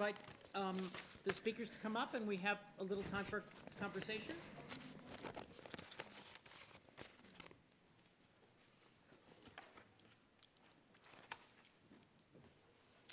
invite um, the speakers to come up, and we have a little time for conversation.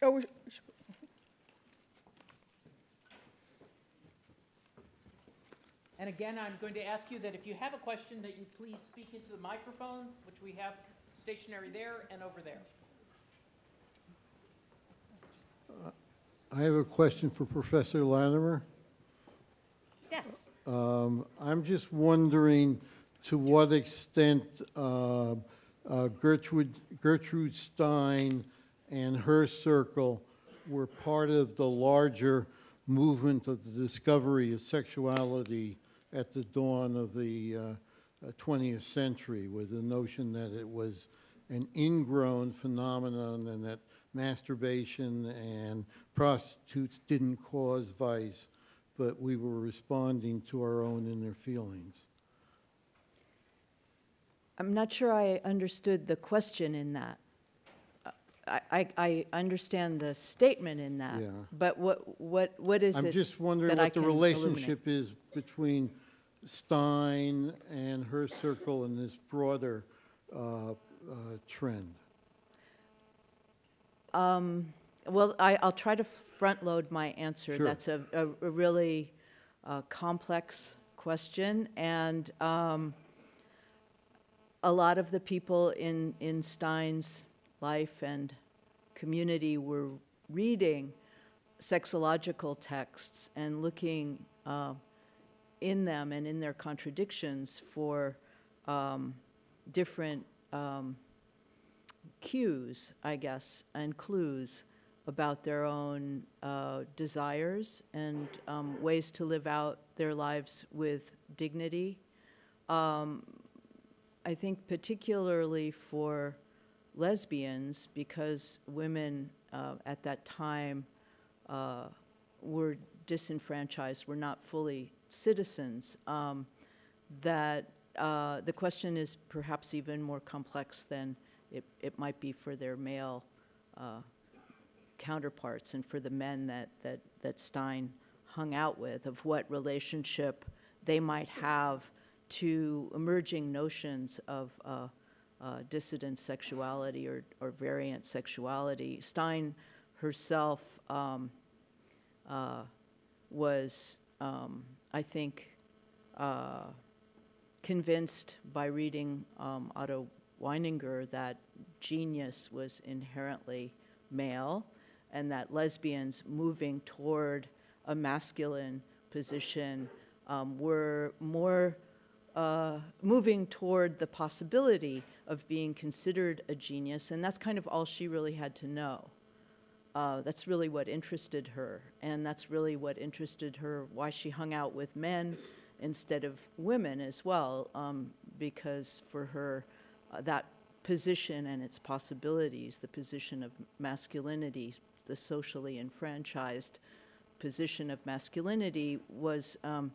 Oh, we And again, I'm going to ask you that if you have a question, that you please speak into the microphone, which we have stationary there and over there. I have a question for Professor Latimer. yes. Um, I'm just wondering to what extent uh, uh, Gertrude Gertrude Stein and her circle were part of the larger movement of the discovery of sexuality at the dawn of the uh, uh, 20th century, with the notion that it was an ingrown phenomenon and that masturbation and prostitutes didn't cause vice, but we were responding to our own inner feelings. I'm not sure I understood the question in that. I, I, I understand the statement in that. Yeah. But what, what, what is it? I'm just wondering that I the can illuminate? relationship is between Stein and her circle and this broader uh, uh, trend. Um, Well, I, I'll try to front-load my answer. Sure. That's a, a a really uh, complex question, and um, a lot of the people in, in Stein's life and community were reading sexological texts and looking uh, in them and in their contradictions for um, different um, cues, I guess, and clues about their own uh, desires and um, ways to live out their lives with dignity. Um, I think particularly for lesbians, because women uh, at that time uh, were disenfranchised, were not fully citizens, um, that uh, the question is perhaps even more complex than it, it might be for their male uh, counterparts and for the men that, that, that Stein hung out with, of what relationship they might have to emerging notions of uh, uh, dissident sexuality or, or variant sexuality. Stein herself um, uh, was, um, I think, uh, convinced by reading um, Otto Weininger that genius was inherently male and that lesbians moving toward a masculine position um, were more uh, moving toward the possibility of being considered a genius, and that's kind of all she really had to know. Uh, that's really what interested her, and that's really what interested her why she hung out with men instead of women as well, um, because for her, that position and its possibilities, the position of masculinity, the socially enfranchised position of masculinity, was um,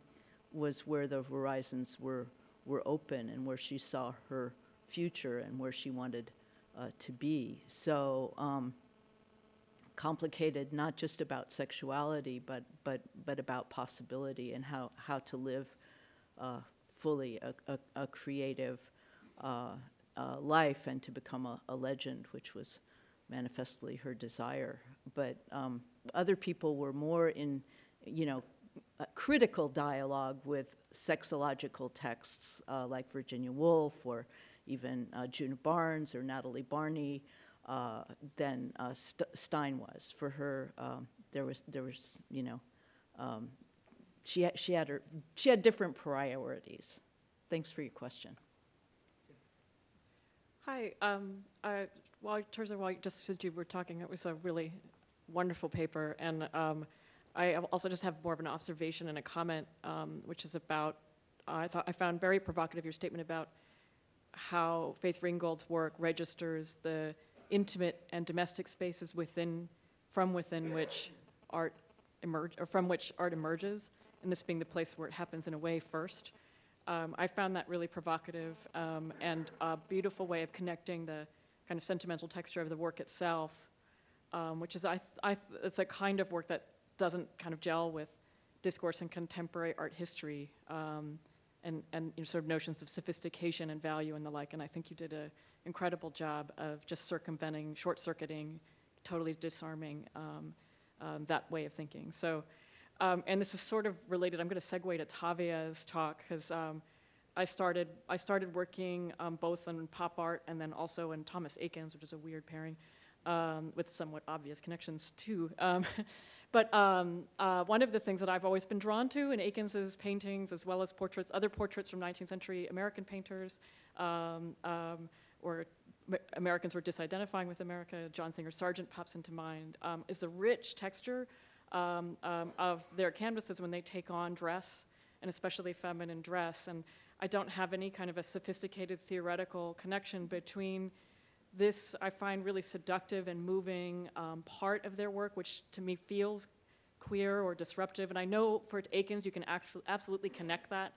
was where the horizons were were open and where she saw her future and where she wanted uh, to be. So. Um, complicated not just about sexuality but but but about possibility and how how to live uh, fully a, a, a creative uh, uh, life and to become a, a legend which was manifestly her desire but um, other people were more in you know critical dialogue with sexological texts uh, like Virginia Woolf or even uh, Djuna Barnes or Natalie Barney uh, than uh, St- Stein was. For her, um, there was there was you know, um, she she had her she had different priorities. Thanks for your question. Hi, um, I, while, Teresa, while, just since you were talking, it was a really wonderful paper, and um, I also just have more of an observation and a comment, um, which is about, I thought, I found very provocative your statement about how Faith Ringgold's work registers the intimate and domestic spaces within, from within which art emerge, or from which art emerges, and this being the place where it happens in a way first. Um, I found that really provocative um, and a beautiful way of connecting the kind of sentimental texture of the work itself, um, which is I, I, it's a kind of work that doesn't kind of gel with discourse in contemporary art history um, and, and you know, sort of notions of sophistication and value and the like. And I think you did an incredible job of just circumventing, short circuiting, totally disarming um, um, that way of thinking. So, um, and this is sort of related. I'm going to segue to Tavia's talk because um, I started I started working um, both in pop art and then also in Thomas Eakins, which is a weird pairing um, with somewhat obvious connections too. Um, but um, uh, one of the things that I've always been drawn to in Eakins's paintings, as well as portraits, other portraits from 19th century American painters, or Americans were disidentifying with America. John Singer Sargent pops into mind. Um, is the rich texture um, um, of their canvases when they take on dress, and especially feminine dress. And I don't have any kind of a sophisticated theoretical connection between this I find really seductive and moving um, part of their work, which to me feels queer or disruptive. And I know for Eakins, you can actually absolutely connect that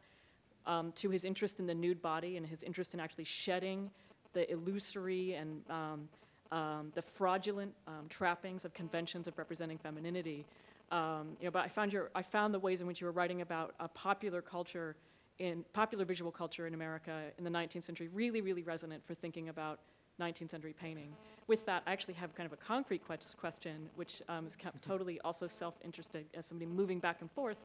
um, to his interest in the nude body and his interest in actually shedding the illusory and um, um, the fraudulent um, trappings of conventions of representing femininity. Um, you know, but I found your I found the ways in which you were writing about a popular culture in popular visual culture in America in the 19th century really, really resonant for thinking about 19th century painting. With that, I actually have kind of a concrete quest- question, which um, is totally also self-interested as somebody moving back and forth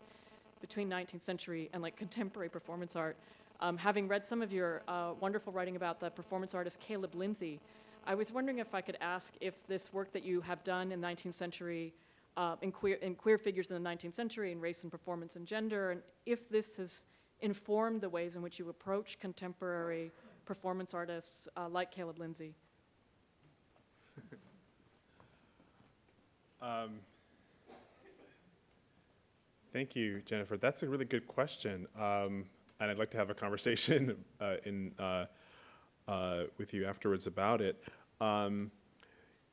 between 19th century and like contemporary performance art. Um, having read some of your uh, wonderful writing about the performance artist Kalup Linzy, I was wondering if I could ask if this work that you have done in 19th century, uh, in, queer, in queer figures in the 19th century, in race and performance and gender, and if this has informed the ways in which you approach contemporary performance artists uh, like Kalup Linzy. Um, Thank you, Jennifer. That's a really good question. Um, and I'd like to have a conversation uh, in, uh, uh, with you afterwards about it. Um,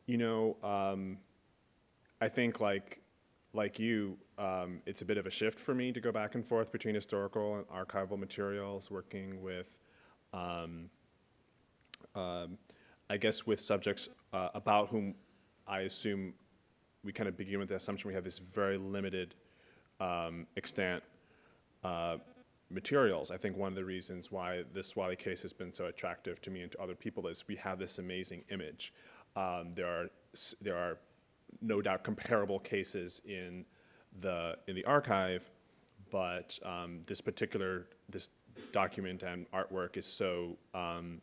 you know, um, I think like, like you, um, it's a bit of a shift for me to go back and forth between historical and archival materials, working with, um, um, I guess, with subjects uh, about whom I assume we kind of begin with the assumption we have this very limited um, extent uh, materials. I think one of the reasons why this Sewally case has been so attractive to me and to other people is we have this amazing image. Um, there are there are no doubt comparable cases in the in the archive, but um, this particular this document and artwork is so um,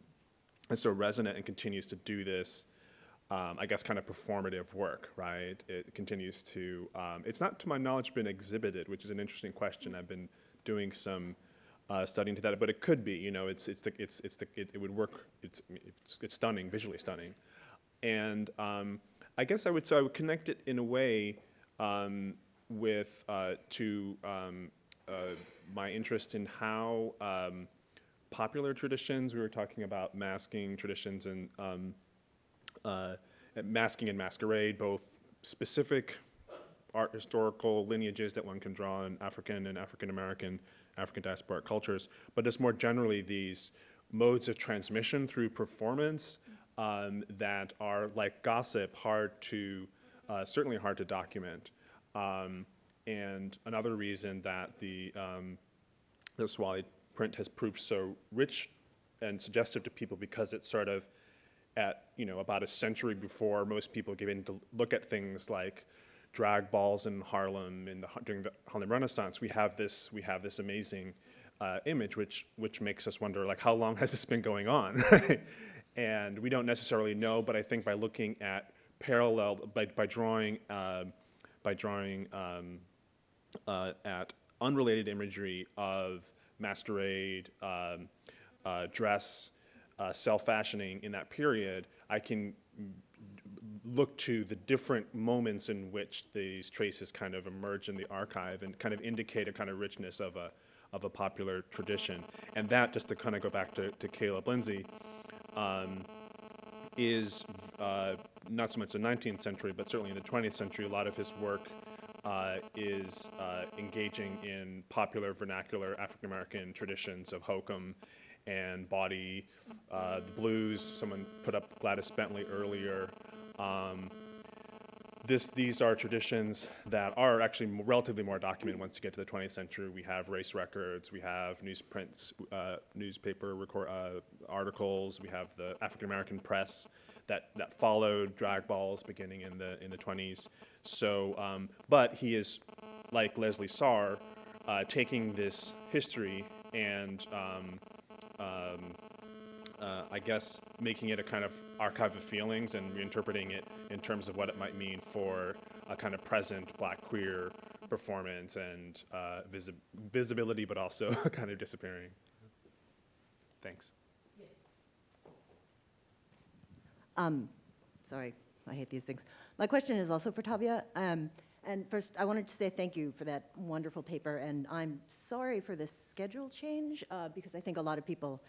is so resonant and continues to do this um, I guess, kind of performative work, right? It continues to, um, it's not to my knowledge been exhibited, which is an interesting question. I've been doing some uh, studying to that, but it could be, you know, it's, it's, the, it's, it's the, it, it would work, it's, it's, it's stunning, visually stunning. And um, I guess I would, so I would connect it in a way um, with, uh, to um, uh, my interest in how um, popular traditions, we were talking about masking traditions and um, uh, masking and masquerade, both specific art historical lineages that one can draw in African and African American, African diasporic cultures, but just more generally these modes of transmission through performance um, that are like gossip, hard to, uh, certainly hard to document. Um, and another reason that the, um, the Sewally print has proved so rich and suggestive to people because it's sort of at you know about a century before most people begin to look at things like drag balls in Harlem in the, during the Harlem Renaissance, we have this we have this amazing uh, image, which which makes us wonder like how long has this been going on, and we don't necessarily know, but I think by looking at parallel by by drawing uh, by drawing um, uh, at unrelated imagery of masquerade, um, uh, dress, uh, self-fashioning in that period, I can look to the different moments in which these traces kind of emerge in the archive and kind of indicate a kind of richness of a, of a popular tradition. And that, just to kind of go back to, to Kalup Linzy, um, is uh, not so much the 19th century, but certainly in the 20th century, a lot of his work uh, is uh, engaging in popular vernacular African American traditions of hokum and body, uh, the blues. Someone put up Gladys Bentley earlier. Um, this, these are traditions that are actually relatively more documented once you get to the 20th century. We have race records, we have newsprints, uh, newspaper record, uh, articles, we have the African American press that, that followed drag balls beginning in the, in the 20s. So, um, but he is, like Leslie Sarr, uh, taking this history and um, um, uh, I guess, making it a kind of archive of feelings and reinterpreting it in terms of what it might mean for a kind of present black queer performance and uh, visi- visibility, but also kind of disappearing. Thanks. Um, sorry, I hate these things. My question is also for Tavia. Um, and first, I wanted to say thank you for that wonderful paper. And I'm sorry for the schedule change uh, because I think a lot of people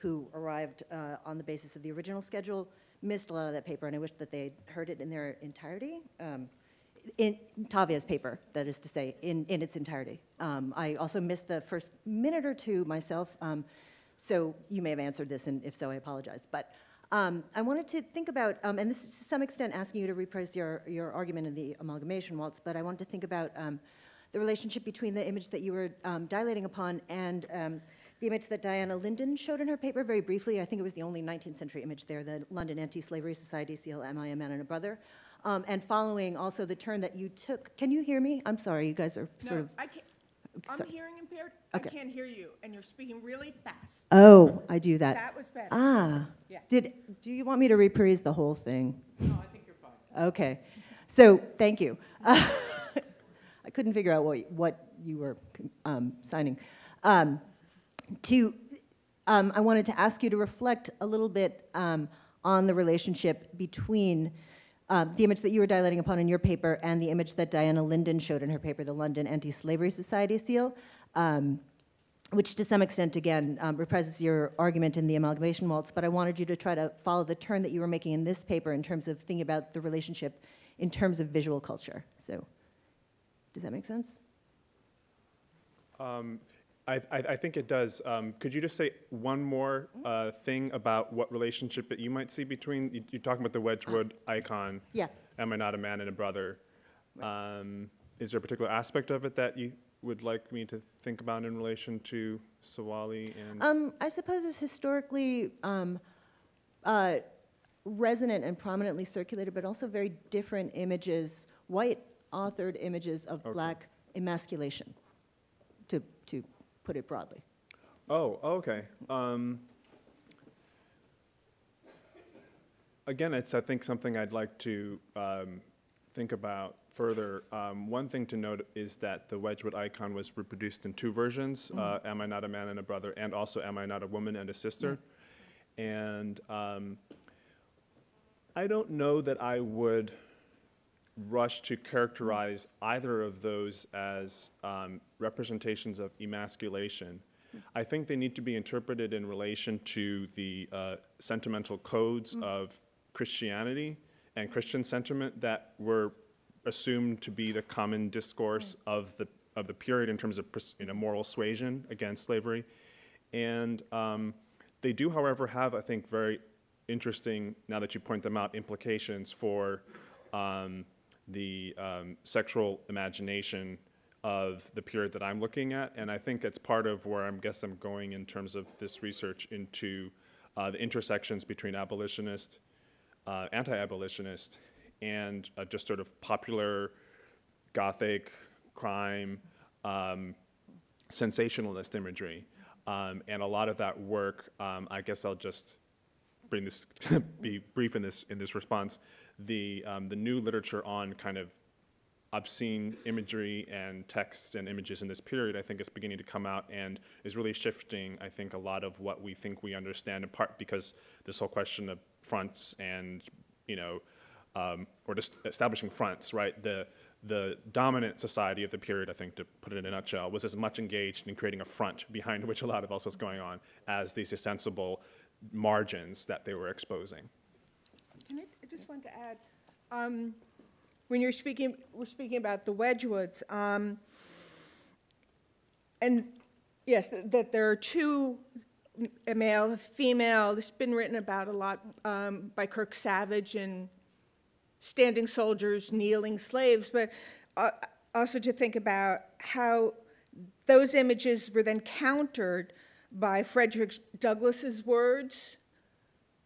who arrived uh, on the basis of the original schedule missed a lot of that paper, and I wish that they'd heard it in their entirety. Um, in Tavia's paper, that is to say, in, in its entirety. Um, I also missed the first minute or two myself, um, so you may have answered this, and if so, I apologize. But um, I wanted to think about, um, and this is to some extent asking you to rephrase your, your argument in the amalgamation waltz, but I wanted to think about um, the relationship between the image that you were um, dilating upon and um, the image that Diana Linden showed in her paper very briefly. I think it was the only 19th century image there, the London Anti-Slavery Society seal, Am I a Man and a Brother? Um, and following also the turn that you took, can you hear me? I'm sorry, you guys are sort No, of, I can't, I'm sorry. hearing impaired. I can't hear you, and you're speaking really fast. oh, I do that. That was better. Ah, Yeah. did, do you want me to reprise the whole thing? No, I think you're fine. Okay, so, thank you. I couldn't figure out what, what you were um, signing. Um, To, um, I wanted to ask you to reflect a little bit um, on the relationship between um, the image that you were dilating upon in your paper and the image that Diana Linden showed in her paper, the London Anti-Slavery Society seal, um, which to some extent, again, um, reprises your argument in the amalgamation waltz, but I wanted you to try to follow the turn that you were making in this paper in terms of thinking about the relationship in terms of visual culture. So, does that make sense? I, I, I think it does. Um, could you just say one more uh, thing about what relationship that you might see between, you, you're talking about the Wedgwood icon. Yeah. Am I not a man and a brother? Um, is there a particular aspect of it that you would like me to think about in relation to Sewally and? Um, I suppose it's historically um, uh, resonant and prominently circulated, but also very different images, white authored images of Okay. black emasculation, to, to put it broadly. Oh, okay. Um, again, it's, I think, something I'd like to um, think about further. Um, one thing to note is that the Wedgwood icon was reproduced in two versions uh, Am I Not a Man and a Brother, and also Am I Not a Woman and a Sister? And um, I don't know that I would rush to characterize either of those as um, representations of emasculation. I think they need to be interpreted in relation to the uh, sentimental codes of Christianity and Christian sentiment that were assumed to be the common discourse of the of the period in terms of you know, moral suasion against slavery, and um, they do, however, have I think very interesting now that you point them out implications for um, the um, sexual imagination of the period that I'm looking at, and I think it's part of where I guess I'm going in terms of this research into uh, the intersections between abolitionist, uh, anti-abolitionist, and uh, just sort of popular gothic crime, um, sensationalist imagery, um, and a lot of that work. Um, I guess I'll just bring this be brief in this in this response. The um, the new literature on kind of obscene imagery and texts and images in this period, I think is beginning to come out and is really shifting, I think, a lot of what we think we understand, in part because this whole question of fronts and, you know, um, or just establishing fronts, right? The, the dominant society of the period, I think, to put it in a nutshell, was as much engaged in creating a front behind which a lot of else was going on as these ostensible margins that they were exposing. Can I, I just want to add, um, when you're speaking, we're speaking about the Wedgwoods, um, and yes, th- that there are two, a male, a female, this has been written about a lot um, by Kirk Savage in standing soldiers, kneeling slaves, but uh, also to think about how those images were then countered by Frederick Douglass's words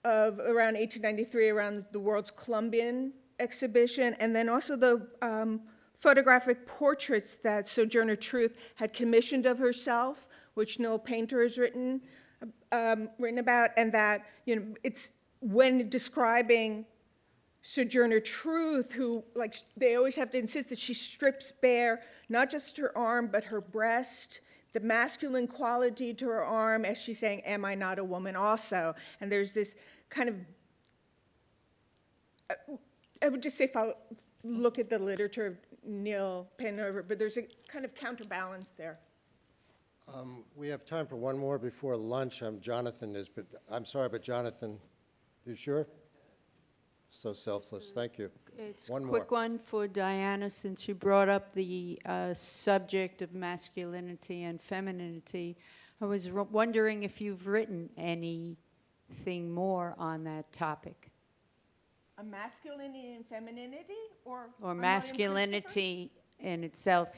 of around 1893, around the World's Columbian exhibition, and then also the um, photographic portraits that Sojourner Truth had commissioned of herself, which Nell Painter has written, um, written about, and that, you know, it's when describing Sojourner Truth, who, like, they always have to insist that she strips bare not just her arm, but her breast, the masculine quality to her arm, as she's saying, Am I not a woman also? And there's this kind of, I would just say, follow, look at the literature of Neil Panover, but there's a kind of counterbalance there. Um, We have time for one more before lunch. I'm Jonathan is, but I'm sorry, but Jonathan, you sure? So selfless, thank you. It's a One more. quick one for Diana, since you brought up the uh, subject of masculinity and femininity. I was ro- wondering if you've written anything more on that topic, A masculinity and femininity, or? or a William masculinity in itself.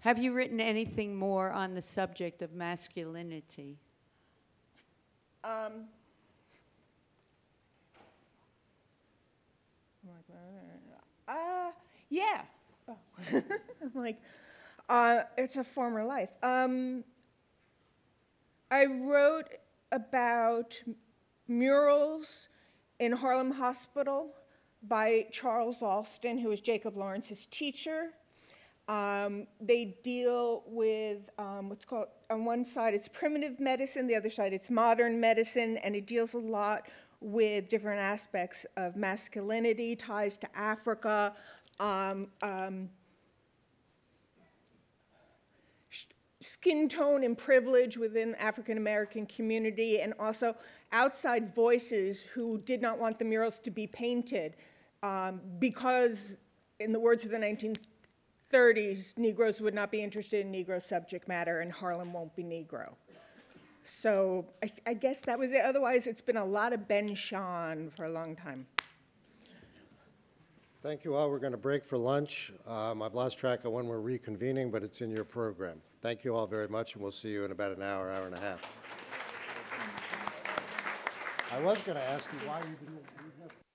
Have you written anything more on the subject of masculinity? Christopher? Um, Uh, yeah. Oh. I'm like, uh, it's a former life. Um, I wrote about murals in Harlem Hospital by Charles Alston, who was Jacob Lawrence's teacher. Um, they deal with um, what's called, on one side it's primitive medicine, the other side it's modern medicine, and it deals a lot with different aspects of masculinity, ties to Africa, um, um, skin tone and privilege within the African American community, and also outside voices who did not want the murals to be painted um, because, in the words of the 1930s, Negroes would not be interested in Negro subject matter, and Harlem won't be Negro. So I, I guess that was it. Otherwise, it's been a lot of Ben Shahn for a long time. Thank you all. We're going to break for lunch. Um, I've lost track of when we're reconvening, but it's in your program. Thank you all very much, and we'll see you in about an hour, hour and a half. I was going to ask you why you didn't